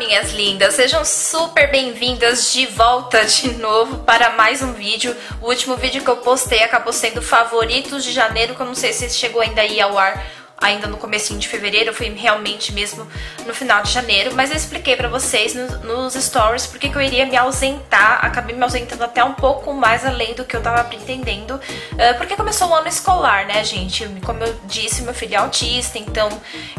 minhas lindas, sejam super bem-vindas de volta de novo para mais um vídeo. O último vídeo que eu postei acabou sendo favoritos de janeiro, que eu não sei se chegou ainda aí ao ar ainda no comecinho de fevereiro, foi realmente mesmo no final de janeiro, mas eu expliquei para vocês nos, stories porque que eu iria me ausentar, acabei me ausentando até um pouco mais além do que eu tava pretendendo, uh, porque começou o ano escolar, né, gente? Como eu disse, meu filho é autista, então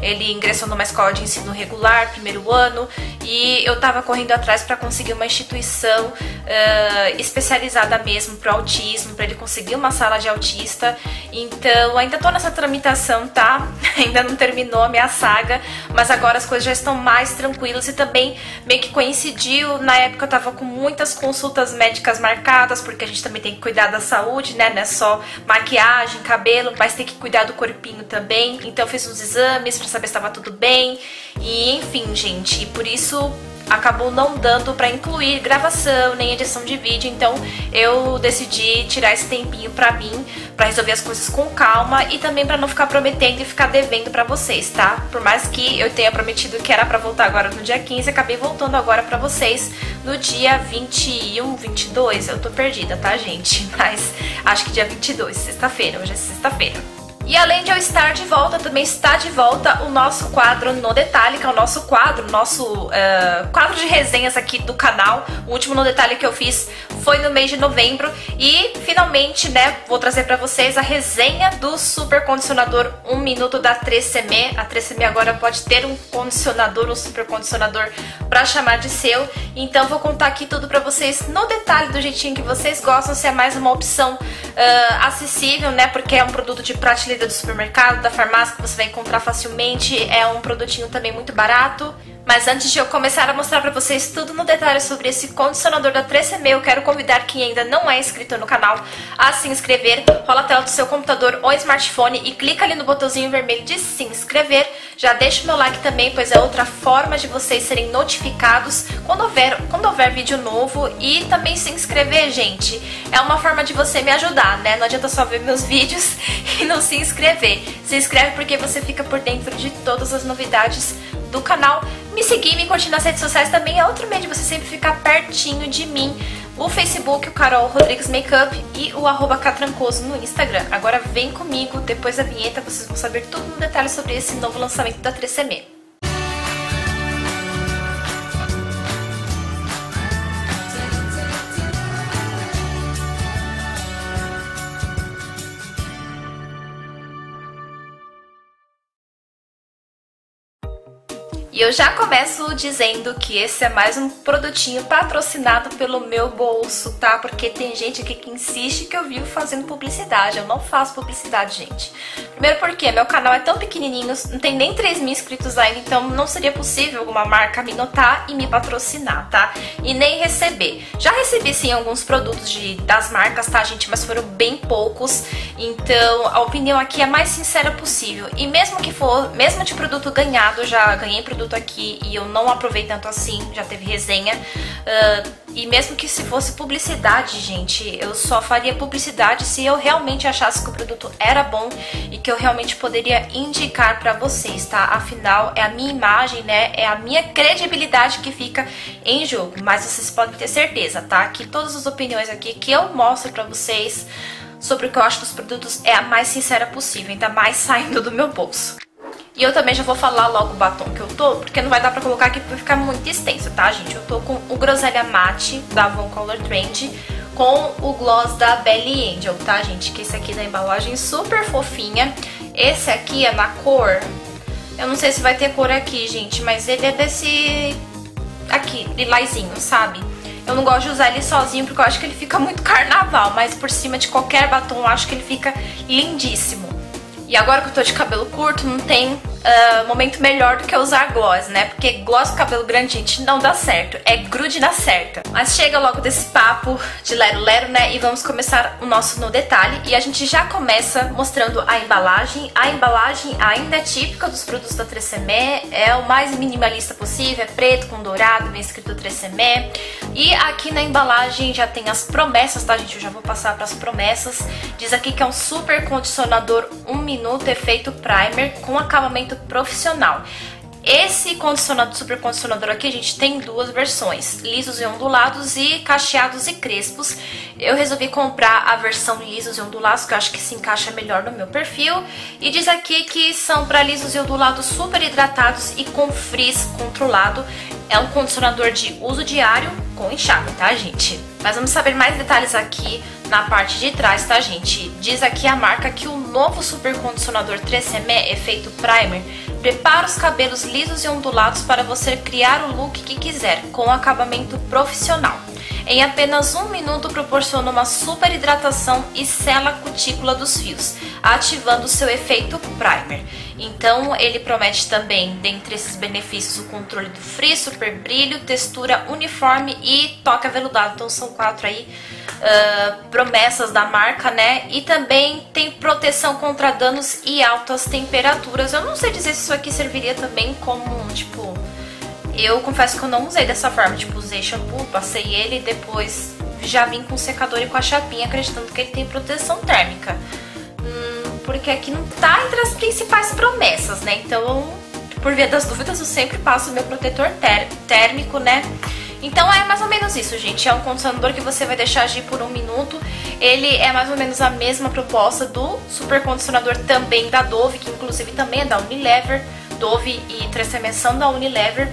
ele ingressou numa escola de ensino regular, primeiro ano, e eu tava correndo atrás para conseguir uma instituição uh, especializada mesmo pro autismo, para ele conseguir uma sala de autista, então ainda tô nessa tramitação, tá? ainda não terminou a minha saga, mas agora as coisas já estão mais tranquilas e também meio que coincidiu, na época eu tava com muitas consultas médicas marcadas, porque a gente também tem que cuidar da saúde, né, não é só maquiagem, cabelo, mas tem que cuidar do corpinho também, então eu fiz uns exames pra saber se tava tudo bem, e enfim, gente, por isso acabou não dando para incluir gravação nem edição de vídeo, então eu decidi tirar esse tempinho para mim, para resolver as coisas com calma e também para não ficar prometendo e ficar devendo para vocês, tá? Por mais que eu tenha prometido que era para voltar agora no dia 15, acabei voltando agora para vocês no dia 21, 22. Eu tô perdida, tá, gente? Mas acho que dia 22, sexta-feira, hoje é sexta-feira. E além de eu estar de volta, também está de volta o nosso quadro No Detalhe, que é o nosso quadro, nosso uh, quadro de resenhas aqui do canal. O último No Detalhe que eu fiz foi no mês de novembro e finalmente, né, vou trazer para vocês a resenha do super condicionador 1 minuto da 3CM. A 3CM agora pode ter um condicionador, um super condicionador para chamar de seu. Então vou contar aqui tudo para vocês no detalhe do jeitinho que vocês gostam, se é mais uma opção uh, acessível, né, porque é um produto de prateleira do supermercado, da farmácia que você vai encontrar facilmente. É um produtinho também muito barato. Mas antes de eu começar a mostrar pra vocês tudo no detalhe sobre esse condicionador da 3CM, eu quero convidar quem ainda não é inscrito no canal a se inscrever. Rola a tela do seu computador ou smartphone e clica ali no botãozinho vermelho de se inscrever. Já deixa o meu like também, pois é outra forma de vocês serem notificados quando houver, quando houver vídeo novo. E também se inscrever, gente. É uma forma de você me ajudar, né? Não adianta só ver meus vídeos e não se inscrever. Se inscreve porque você fica por dentro de todas as novidades do canal. Me seguir, me curtir nas redes sociais também é outro meio de você sempre ficar pertinho de mim. O Facebook, o Carol Rodrigues Makeup e o arroba Catrancoso no Instagram. Agora vem comigo, depois da vinheta vocês vão saber tudo no detalhe sobre esse novo lançamento da 3CM. Eu já começo dizendo que esse é mais um produtinho patrocinado pelo meu bolso, tá? Porque tem gente aqui que insiste que eu vivo fazendo publicidade. Eu não faço publicidade, gente. Primeiro porque meu canal é tão pequenininho, não tem nem 3 mil inscritos ainda, então não seria possível alguma marca me notar e me patrocinar, tá? E nem receber. Já recebi sim alguns produtos de, das marcas, tá, gente? Mas foram bem poucos. Então a opinião aqui é mais sincera possível. E mesmo que for, mesmo de produto ganhado, já ganhei produto produto aqui e eu não aprovei tanto assim, já teve resenha. Uh, e mesmo que se fosse publicidade, gente, eu só faria publicidade se eu realmente achasse que o produto era bom e que eu realmente poderia indicar para vocês, tá? Afinal, é a minha imagem, né? É a minha credibilidade que fica em jogo. Mas vocês podem ter certeza, tá? Que todas as opiniões aqui que eu mostro para vocês sobre o que eu acho dos produtos é a mais sincera possível, ainda mais saindo do meu bolso. E eu também já vou falar logo o batom que eu tô, porque não vai dar pra colocar aqui porque vai ficar muito extenso, tá, gente? Eu tô com o Groselha Matte da Avon Color Trend com o gloss da Belly Angel, tá, gente? Que esse aqui da embalagem super fofinha. Esse aqui é na cor... Eu não sei se vai ter cor aqui, gente, mas ele é desse... Aqui, lilazinho, sabe? Eu não gosto de usar ele sozinho porque eu acho que ele fica muito carnaval, mas por cima de qualquer batom eu acho que ele fica lindíssimo. E agora que eu tô de cabelo curto, não tem uh, momento melhor do que usar gloss, né? Porque gloss com cabelo grande, gente, não dá certo. É grude na certa. Mas chega logo desse papo de lero-lero, né? E vamos começar o nosso no detalhe. E a gente já começa mostrando a embalagem. A embalagem ainda é típica dos produtos da 3CM. É o mais minimalista possível. É preto com dourado, vem escrito 3CM. E aqui na embalagem já tem as promessas, tá, gente? Eu já vou passar para as promessas. Diz aqui que é um super condicionador 1 minuto efeito primer com acabamento profissional. Esse condicionador, super condicionador aqui, a gente tem duas versões, lisos e ondulados e cacheados e crespos. Eu resolvi comprar a versão lisos e ondulados, que eu acho que se encaixa melhor no meu perfil. E diz aqui que são para lisos e ondulados super hidratados e com frizz controlado. É um condicionador de uso diário com enxágue, tá, gente? Mas vamos saber mais detalhes aqui na parte de trás, tá, gente? Diz aqui a marca que o novo super condicionador 3CM Efeito Primer Prepara os cabelos lisos e ondulados para você criar o look que quiser, com acabamento profissional. Em apenas um minuto proporciona uma super hidratação e sela a cutícula dos fios, ativando seu efeito primer. Então ele promete também, dentre esses benefícios, o controle do frizz, super brilho, textura uniforme e toque aveludado. Então são quatro aí uh, promessas da marca, né? E também tem proteção contra danos e altas temperaturas. Eu não sei dizer se isso aqui serviria também como, tipo... Eu confesso que eu não usei dessa forma, tipo, usei shampoo, passei ele e depois já vim com o secador e com a chapinha, acreditando que ele tem proteção térmica. Hum, porque aqui não tá entre as principais promessas, né? Então, por via das dúvidas, eu sempre passo meu protetor térmico, né? Então é mais ou menos isso, gente. É um condicionador que você vai deixar agir por um minuto. Ele é mais ou menos a mesma proposta do super condicionador também da Dove, que inclusive também é da Unilever. Dove e 3 são da Unilever.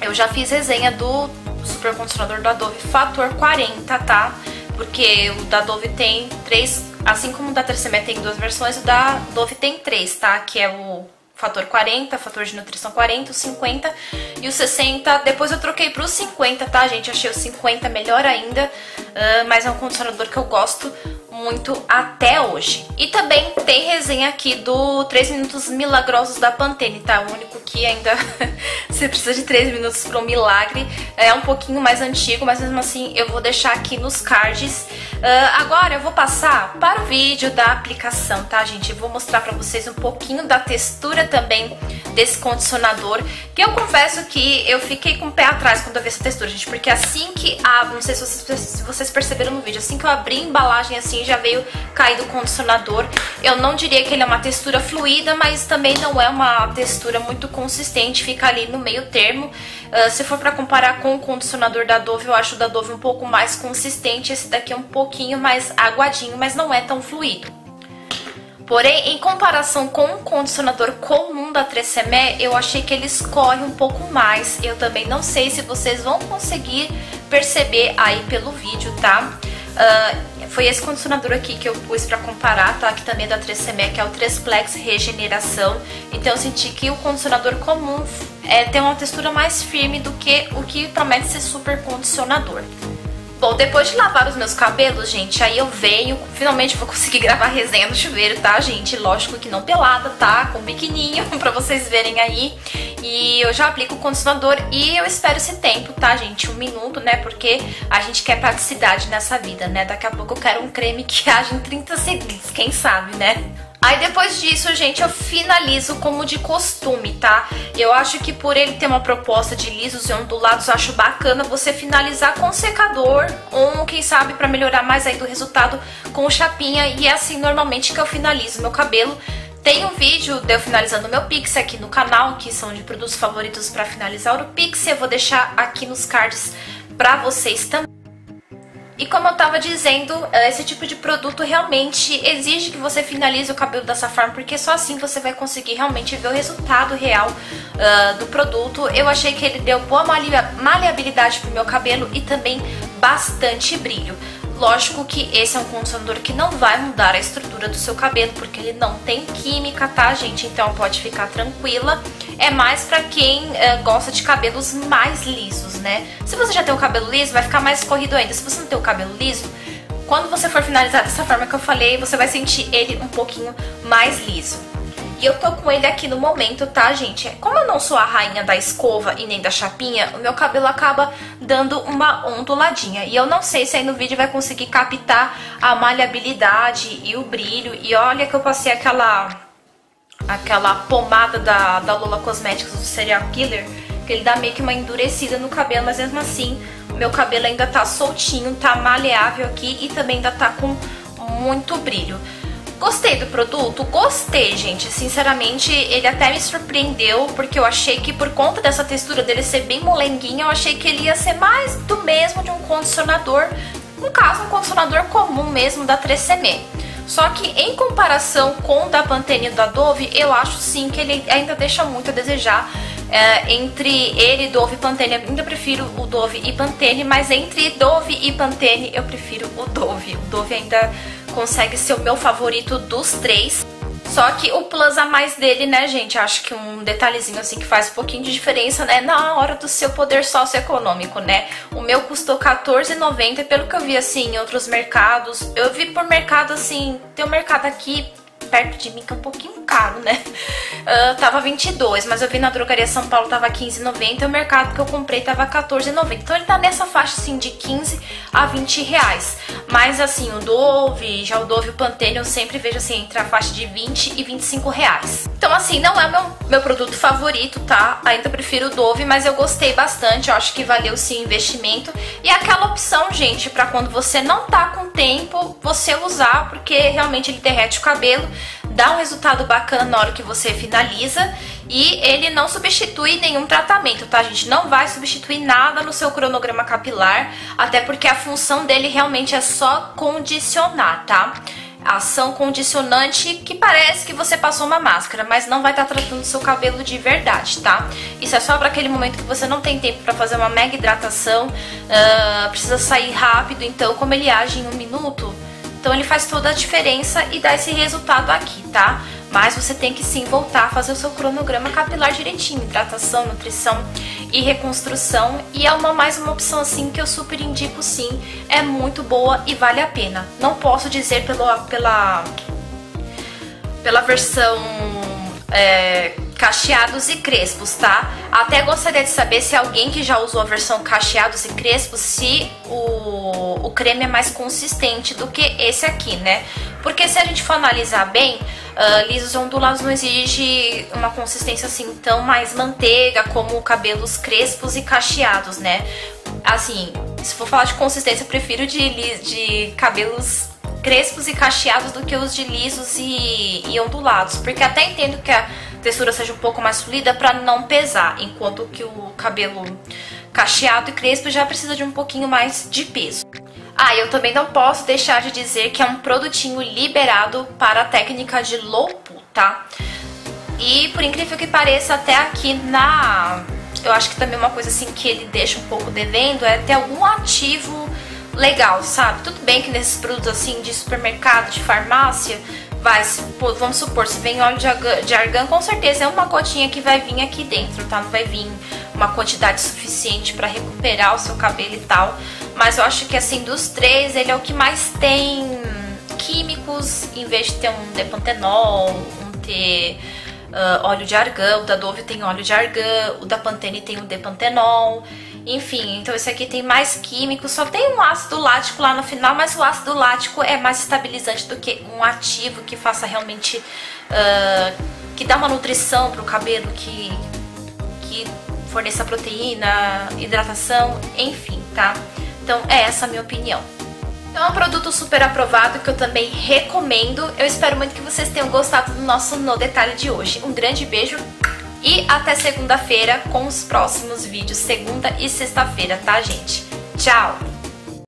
Eu já fiz resenha do super condicionador da Dove Fator 40, tá? Porque o da Dove tem três, assim como o da 3 tem duas versões, o da Dove tem três, tá? Que é o fator 40, fator de nutrição 40, o 50 e o 60. Depois eu troquei pro 50, tá, gente? Achei o 50 melhor ainda, uh, mas é um condicionador que eu gosto muito até hoje. E também tem resenha aqui do 3 minutos milagrosos da Pantene, tá? O único que ainda você precisa de 3 minutos para um milagre. É um pouquinho mais antigo, mas mesmo assim eu vou deixar aqui nos cards. Uh, agora eu vou passar para o vídeo da aplicação, tá, gente? Eu vou mostrar para vocês um pouquinho da textura também desse condicionador, que eu confesso que eu fiquei com o pé atrás quando eu vi essa textura, gente, porque assim que a... não sei se vocês, se vocês perceberam no vídeo, assim que eu abri a embalagem assim, já veio caído o condicionador. Eu não diria que ele é uma textura fluida, mas também não é uma textura muito consistente, fica ali no meio termo. Uh, se for para comparar com o condicionador da Dove, eu acho o da Dove um pouco mais consistente, esse daqui é um pouquinho mais aguadinho, mas não é tão fluido. Porém, em comparação com o condicionador comum da 3CM, eu achei que ele escorre um pouco mais. Eu também não sei se vocês vão conseguir perceber aí pelo vídeo, tá? Uh, foi esse condicionador aqui que eu pus pra comparar, tá? Que também é da 3CM, que é o 3plex Regeneração. Então eu senti que o condicionador comum é, tem uma textura mais firme do que o que promete ser super condicionador. Bom, depois de lavar os meus cabelos, gente, aí eu venho, finalmente vou conseguir gravar resenha no chuveiro, tá, gente? Lógico que não pelada, tá? Com biquininho, pra vocês verem aí. E eu já aplico o condicionador e eu espero esse tempo, tá, gente? Um minuto, né? Porque a gente quer praticidade nessa vida, né? Daqui a pouco eu quero um creme que age em 30 segundos, quem sabe, né? Aí depois disso, gente, eu finalizo como de costume, tá? Eu acho que por ele ter uma proposta de lisos e ondulados, acho bacana você finalizar com secador ou, quem sabe, para melhorar mais aí do resultado com chapinha. E é assim normalmente que eu finalizo meu cabelo. Tem um vídeo de eu finalizando meu Pix aqui no canal, que são de produtos favoritos para finalizar o Pix. Eu vou deixar aqui nos cards para vocês também. E como eu tava dizendo, eh, esse tipo de produto realmente exige que você finalize o cabelo dessa forma, porque só assim você vai conseguir realmente ver o resultado real uh, do produto. Eu achei que ele deu boa maleabilidade pro meu cabelo e também bastante brilho. Lógico que esse é um condicionador que não vai mudar a estrutura do seu cabelo, porque ele não tem química, tá, gente? Então pode ficar tranquila. É mais pra quem uh, gosta de cabelos mais lisos, né? Se você já tem o cabelo liso, vai ficar mais corrido ainda. Se você não tem o cabelo liso, quando você for finalizar dessa forma que eu falei, você vai sentir ele um pouquinho mais liso. E eu tô com ele aqui no momento, tá, gente? Como eu não sou a rainha da escova e nem da chapinha, o meu cabelo acaba dando uma onduladinha. E eu não sei se aí no vídeo vai conseguir captar a maleabilidade e o brilho. E olha que eu passei aquela aquela pomada da, da Lola Cosmetics do Serial Killer, que ele dá meio que uma endurecida no cabelo, mas mesmo assim o meu cabelo ainda tá soltinho, tá maleável aqui e também ainda tá com muito brilho. Gostei do produto? Gostei, gente. Sinceramente, ele até me surpreendeu, porque eu achei que por conta dessa textura dele ser bem molenguinho, eu achei que ele ia ser mais do mesmo de um condicionador, no caso, um condicionador comum mesmo da 3CM. Só que em comparação com o da Pantene e da Dove, eu acho sim que ele ainda deixa muito a desejar. É, entre ele Dove e Pantene, eu ainda prefiro o Dove e Pantene, mas entre Dove e Pantene, eu prefiro o Dove. O Dove ainda consegue ser o meu favorito dos três. Só que o plus a mais dele, né, gente, acho que um detalhezinho assim que faz um pouquinho de diferença, né, na hora do seu poder socioeconômico, né? O meu custou R$14,90, pelo que eu vi assim em outros mercados. Eu vi por mercado assim, tem um mercado aqui perto de mim que é um pouquinho caro, né? Uh, tava 22, mas eu vi na drogaria São Paulo tava 15,90 e o mercado que eu comprei tava 14,90. Então ele tá nessa faixa assim de 15 a 20 reais. Mas assim, o Dove, já o Dove e o Pantene eu sempre vejo assim entre a faixa de 20 e 25 reais. Então assim, não é meu, meu produto favorito, tá? Ainda prefiro o Dove, mas eu gostei bastante, eu acho que valeu sim o investimento. E aquela opção, gente, para quando você não tá com tempo, você usar, porque realmente ele derrete o cabelo dá um resultado bacana na hora que você finaliza e ele não substitui nenhum tratamento, tá, gente? Não vai substituir nada no seu cronograma capilar, até porque a função dele realmente é só condicionar, tá? Ação condicionante que parece que você passou uma máscara, mas não vai estar tá tratando seu cabelo de verdade, tá? Isso é só para aquele momento que você não tem tempo para fazer uma mega hidratação, uh, precisa sair rápido, então como ele age em um minuto, então ele faz toda a diferença e dá esse resultado aqui, tá? Mas você tem que sim voltar a fazer o seu cronograma capilar direitinho, hidratação, nutrição e reconstrução. E é uma mais uma opção assim que eu super indico sim, é muito boa e vale a pena. Não posso dizer pela, pela, pela versão é, cacheados e crespos, tá? Até gostaria de saber se alguém que já usou a versão cacheados e crespos, se o, o creme é mais consistente do que esse aqui, né? Porque se a gente for analisar bem, uh, lisos ondulados não exige uma consistência assim tão mais manteiga como cabelos crespos e cacheados, né? Assim, se for falar de consistência, eu prefiro de, de cabelos crespos e cacheados do que os de lisos e, e ondulados, porque até entendo que a textura seja um pouco mais fluida para não pesar, enquanto que o cabelo cacheado e crespo já precisa de um pouquinho mais de peso. Ah, eu também não posso deixar de dizer que é um produtinho liberado para a técnica de low pull, tá? E por incrível que pareça, até aqui na... Eu acho que também uma coisa assim que ele deixa um pouco devendo é ter algum ativo legal, sabe? Tudo bem que nesses produtos assim de supermercado, de farmácia, vai, vamos supor, se vem óleo de argan, com certeza é uma gotinha que vai vir aqui dentro, tá? Não vai vir uma quantidade suficiente para recuperar o seu cabelo e tal. Mas eu acho que assim, dos três, ele é o que mais tem químicos, em vez de ter um depantenol, um ter uh, óleo de argan, o da Dove tem óleo de argan, o da Pantene tem o depantenol. Enfim, então esse aqui tem mais químico, só tem um ácido lático lá no final, mas o ácido lático é mais estabilizante do que um ativo que faça realmente, uh, que dá uma nutrição pro cabelo, que, que forneça proteína, hidratação, enfim, tá? Então é essa a minha opinião. Então é um produto super aprovado que eu também recomendo. Eu espero muito que vocês tenham gostado do nosso No Detalhe de hoje. Um grande beijo e até segunda-feira com os próximos vídeos, segunda e sexta-feira, tá, gente? Tchau!